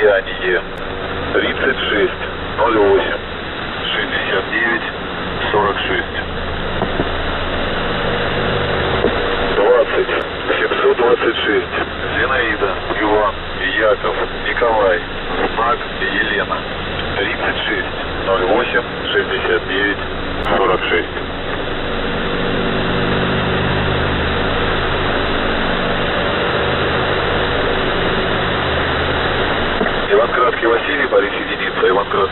деяние 36 08 69 46 20 726 Зинаида, Иван, Яков, Николай, Знак, Елена. 36 08 69 46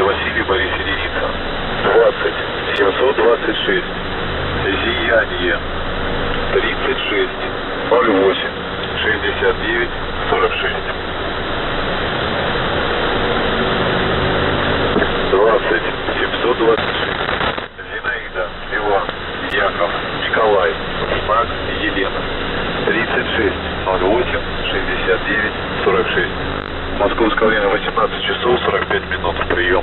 Леонтьев Василий Борис единица. 20 726. Зияние. 36 08 69 46. 20 726. Зинаида, Иван, Яков, Николай, Шмак, Елена. 36 08 69 46. Московское время 18 часов 45 минут. Прием.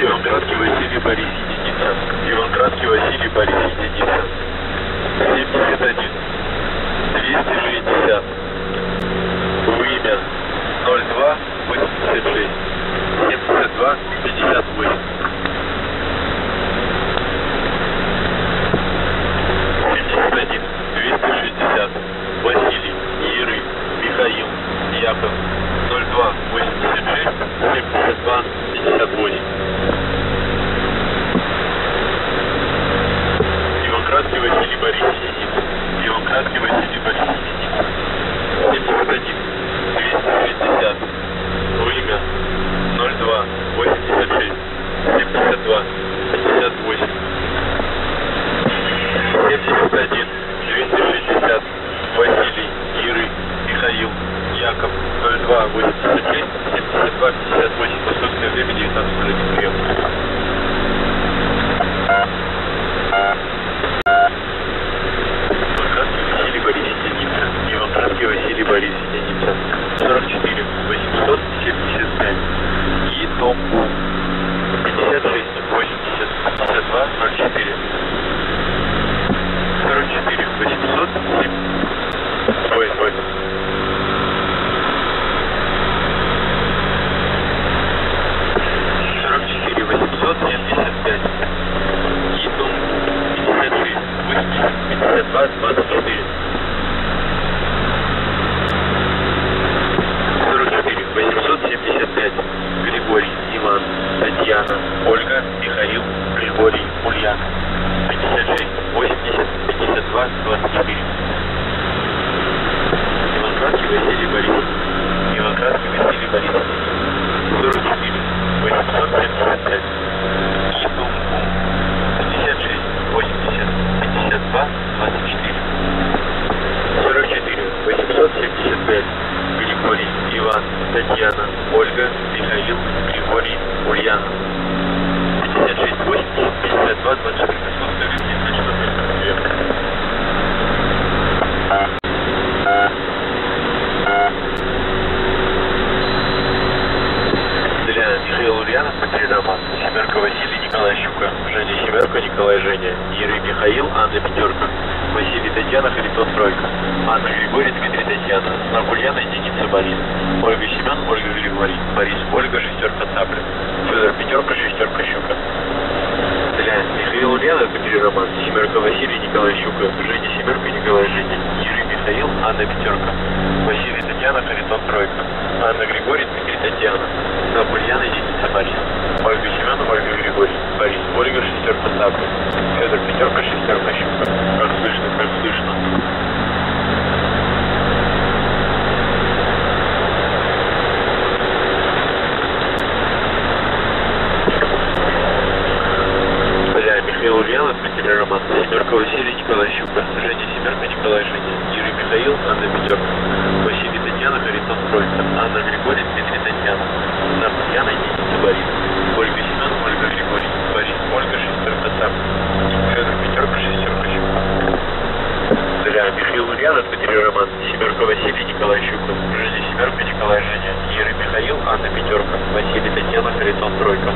Иванградский Василий Борисович Денисов. Иванградский Василий Борисович Денисов. 71, 260, Василий, Иры, Михаил, Яков, 02, 86, 72, 58, московское время, 19 прием. Василий Борис единица. Демократский Василий Борис единица. 44, 875. И том 56, 80, 52, 04. 44 807. Ой, ой. Сорок четыре восемьсот семьдесят пять. Итон пятьдесят шесть восемьдесят пятьдесят два двадцать четыре. Сорок четыре восемьсот семьдесят пять. Григорий, Иван, Татьяна, Ольга, Михаил, Григорий, Ульяна. 56, 80, 52, 24. Демократский Василий Борисович. Демократский Василий Борисович. 44, 875. Итум, 56, 80, 52, 24. 44, 875. Григорий, Иван, Татьяна, Ольга, Михаил, Григорий, Ульяна. 56, 80, 52, 24. Московское время, 19 Для Михаила Ульянов, Матери Роман, Семерка Василий, Щука, Женя Семерка, Николай Женя, Юрий Михаил, Анна Пятерка, Василий Татьяна, Харитон Тройка, Анна Григорий, Дмитрий Татьяна, Знак Ульяна, единица Борис, Ольга Семен, Ольга Григорий, Борис, Ольга, шестерка Цапля, Федор Пятерка, шестерка Щука. Для Михаила Ульянов, Матери Роман, Семерка Василий, Николай Щука, Женя Семерка, Николай Женя, Юрий Михаил, Анна Пятерка, Василий Татьяна, Харитон Тройка, Анна Григорий, Дмитрий Татьяна, Знак Ульяна, единица Борис, Ольга Семен, Ольга Григорий, Борис, Ольга, шестерка Цапля, Федор Пятерка, шестерка Щука. Как слышно, как слышно. Михаил Ульянов, Дмитрий Роман, Семерка Василий, Николай Щука, Женя Семерка, Николай Женя, Юрий Михаил, Анна Пятерка, Василий Татьяна, Харитон Тройка, Анна Григорий, Дмитрий Татьяна, Знак Ульяна, единица Борис, Ольга Семен, Ольга Григорий, Борис, Ольга, шестерка Цап, Федор Пятерка, шестерка Щука. Для Михаил Ульянов, Дмитрий Роман, Семерка Василий, Николай Щука, Женя Семерка, Николай Женя, Юрий Михаил, Анна Пятерка, Василий Татьяна, Харитон Тройка,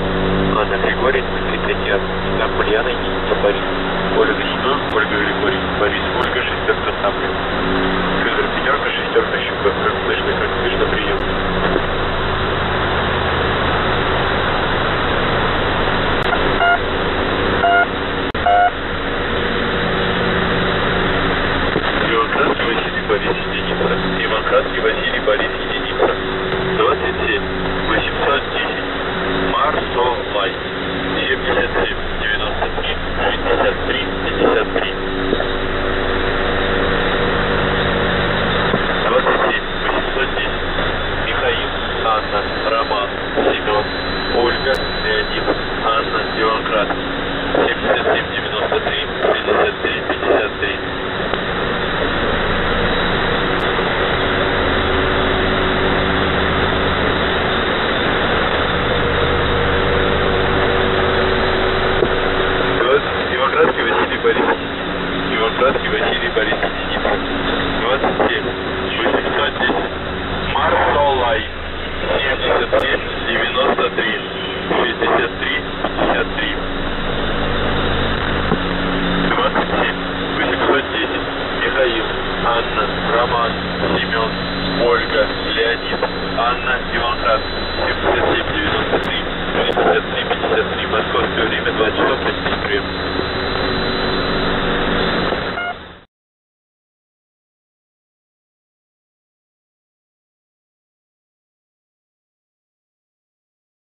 Анна Григорий, Дмитрий Татьяна, Знак Ульяна, единица Борис, Ольга Семен, Ольга Григорий, Борис, Ольга, шестерка Цапля, Федор Пятерка, шестерка Щука, как слышно, как слышно, прием. Демократский Василий Борис единица. Демократский Василий Борис единица. 27 810. Марсолай. 77 93 63 53. 27 810. Михаил, Анна, Роман, Семен, Ольга, Леонид, Анна, Демократ. 77 93 63 53. Демократский Василий Борисович. Демократский Василий Борисович. 27. 810. Марсолай. 77. Семен,